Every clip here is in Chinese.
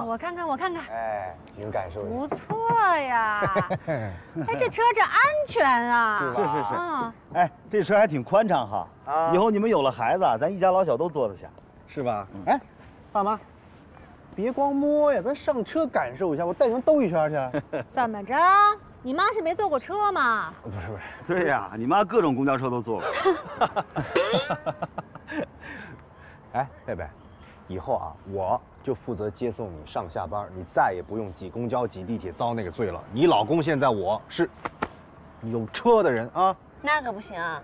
啊！我看看，我看看，哎，您感受一不错呀。哎，这车这安全啊！是是是是，啊，哎，这车还挺宽敞哈。啊以后你们有了孩子，咱一家老小都坐得下。是吧？哎，爸妈，别光摸呀，咱上车感受一下，我带你们兜一圈去。怎么着？你妈是没坐过车吗？不是不是，对呀，你妈各种公交车都坐过。哎，贝贝，以后啊，我就负责接送你上下班，你再也不用挤公交、挤地铁遭那个罪了。你老公现在我是有车的人啊，那可不行啊，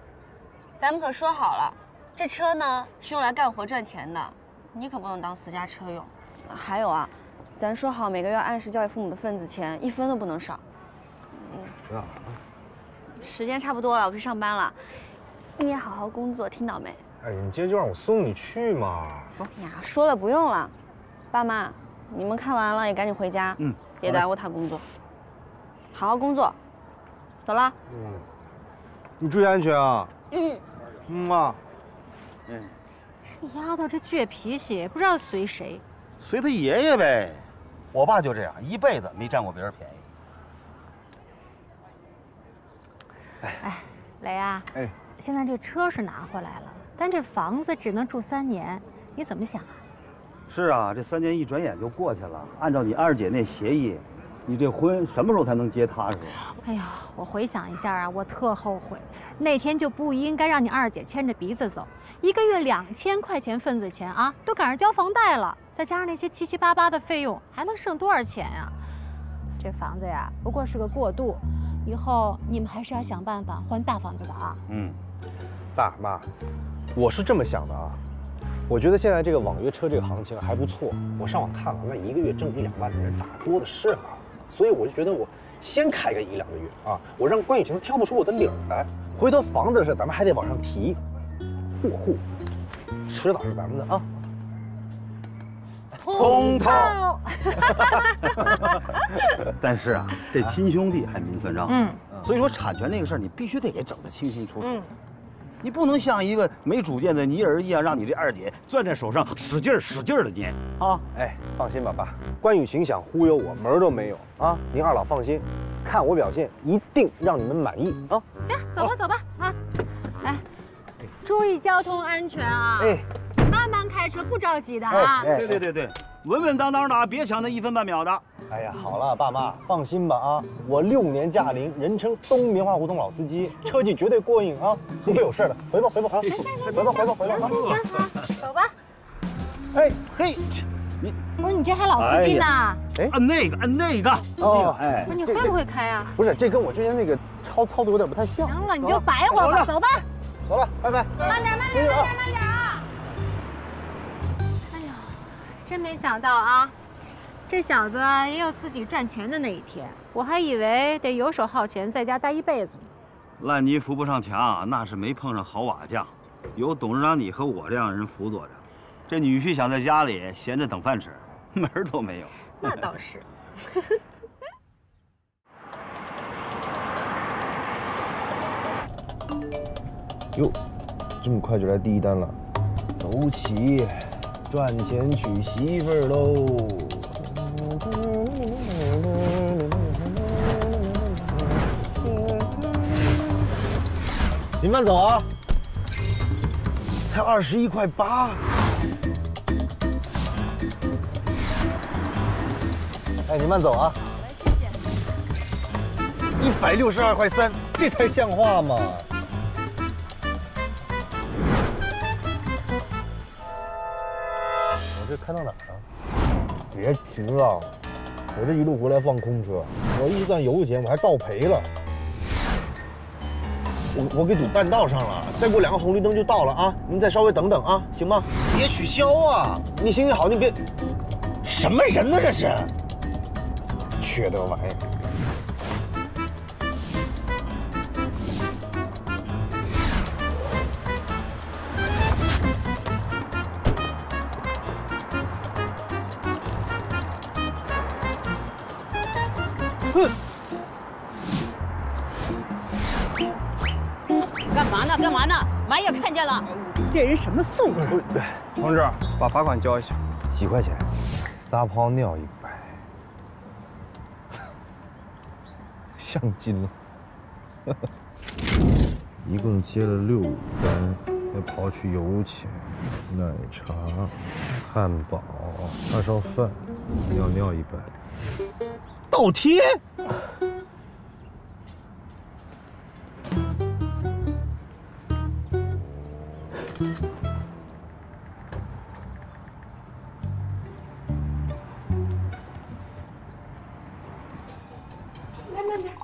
咱们可说好了，这车呢是用来干活赚钱的，你可不能当私家车用。还有啊，咱说好每个月按时交给父母的份子钱，一分都不能少。嗯知道了啊。时间差不多了，我去上班了，你也好好工作，听到没？哎，你今天就让我送你去嘛。走呀，说了不用了，爸妈，你们看完了也赶紧回家，嗯，别耽误他工作，好好工作，走了。嗯，你注意安全啊。嗯，嗯啊。嗯，这丫头这倔脾气，也不知道随谁。随他爷爷呗。我爸就这样，一辈子没占过别人便宜。哎雷啊，哎，现在这车是拿回来了，但这房子只能住三年，你怎么想啊？是啊，这三年一转眼就过去了。按照你二姐那协议，你这婚什么时候才能结踏实？哎呀，我回想一下啊，我特后悔，那天就不应该让你二姐牵着鼻子走。一个月两千块钱份子钱啊，都赶上交房贷了，再加上那些七七八八的费用，还能剩多少钱呀、这房子呀，不过是个过渡，以后你们还是要想办法换大房子的啊。嗯，爸妈，我是这么想的啊，我觉得现在这个网约车这个行情还不错，我上网看了，那一个月挣一两万的人大多的是啊，所以我就觉得我先开个一两个月啊，我让关雨晴挑不出我的理儿来，回头房子的事咱们还得往上提，过户，迟早是咱们的啊。通透。但是啊，这亲兄弟还明算账。嗯，所以说产权这个事儿，你必须得给整得清清楚楚。嗯你不能像一个没主见的泥人一样，让你这二姐攥在手上，使劲儿使劲的捏啊！哎，放心吧，爸，关雨晴想忽悠我门儿都没有啊！您二老放心，看我表现一定让你们满意啊！行，走吧走吧啊，来，注意交通安全啊，哎，慢慢开车，不着急的啊。哎对对对对，稳稳当当的啊，别抢那一分半秒的。哎呀，好了，爸妈放心吧啊！我六年驾龄，人称东棉花胡同老司机，车技绝对过硬啊！不会有事的，回吧回吧，好，行行行回吧回吧回吧，行行行行，走吧。哎嘿，你不是你这还老司机呢？按那个按那个。哦哎不，是你会不会开啊？不是，这跟我之前那个操操作有点不太像。行了，你就白活吧，走吧。走了，拜拜。慢点，慢点，慢点，慢点啊！真没想到啊，这小子也有自己赚钱的那一天。我还以为得游手好闲，在家待一辈子呢。烂泥扶不上墙，那是没碰上好瓦匠。有董事长你和我这样人辅佐着，这女婿想在家里闲着等饭吃，门儿都没有。那倒是。哟，这么快就来第一单了，走起，赚钱娶媳妇儿喽！你慢走啊，才二十一块八。哎，你慢走啊。谢谢。一百六十二块三，这才像话嘛！开到哪儿啊？别停了！我这一路回来放空车，我一算油钱，我还倒赔了。我我给堵半道上了，再过两个红绿灯就到了啊！您再稍微等等啊，行吗？别取消啊！你行行好，你别……什么人呢这是？缺德玩意儿！嘛呢？干嘛呢？妈也看见了，这人什么素质？同志，把罚款交一下。几块钱？撒泡尿一百，像金了。一共接了六单，要刨去油钱、奶茶、汉堡、叉烧饭、尿尿一百，倒贴。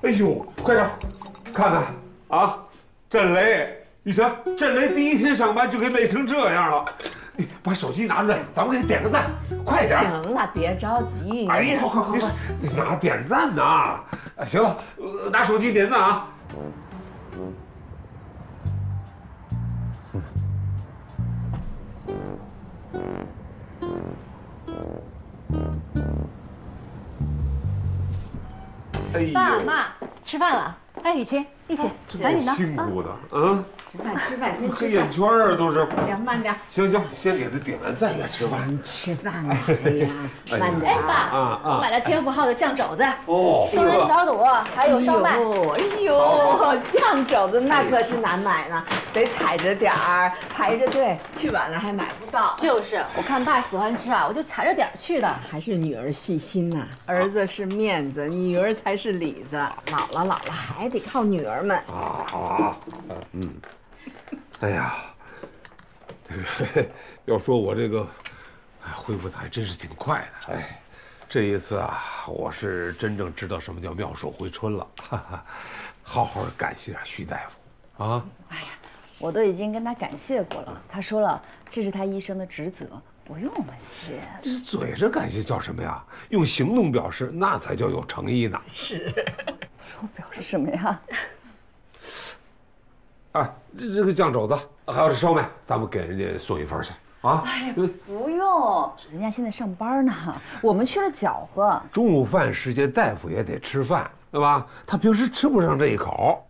哎呦，快点看看啊！震雷，你瞧，震雷，第一天上班就给累成这样了。你把手机拿出来，咱们给他点个赞，快点！行了，别着急。哎呀，快快快拿点赞呢？啊，行了，呃拿手机点赞啊！哎，爸妈吃饭了。哎，雨晴，一起，赶紧的。辛苦的，嗯，吃饭吃饭，先黑眼圈啊都是。行慢点。行行，先给他点完赞再吃饭。吃饭啊！哎呀，慢点。哎爸，啊啊我买了天福号的酱肘子，哦，松仁小肚，还有烧麦。哎呦，酱肘子那可是难买呢，得踩着点儿，排着队，去晚了还买不到。就是，我看爸喜欢吃啊，我就踩着点儿去的。还是女儿细心呐、儿子是面子，女儿才是里子。老了老了还得靠女儿们。啊啊，嗯，哎呀，要说我这个哎恢复的还真是挺快的。哎，这一次啊，我是真正知道什么叫妙手回春了。哈哈，好好感谢徐大夫啊。哎呀我都已经跟他感谢过了，他说了这是他医生的职责，不用我们谢。这是嘴上感谢叫什么呀？用行动表示，那才叫有诚意呢。是 我表示什么呀？哎，这这个酱肘子，还有这烧麦，咱们给人家送一份去啊。不用，人家现在上班呢，我们去了搅和。中午饭时间，大夫也得吃饭，对吧？他平时吃不上这一口。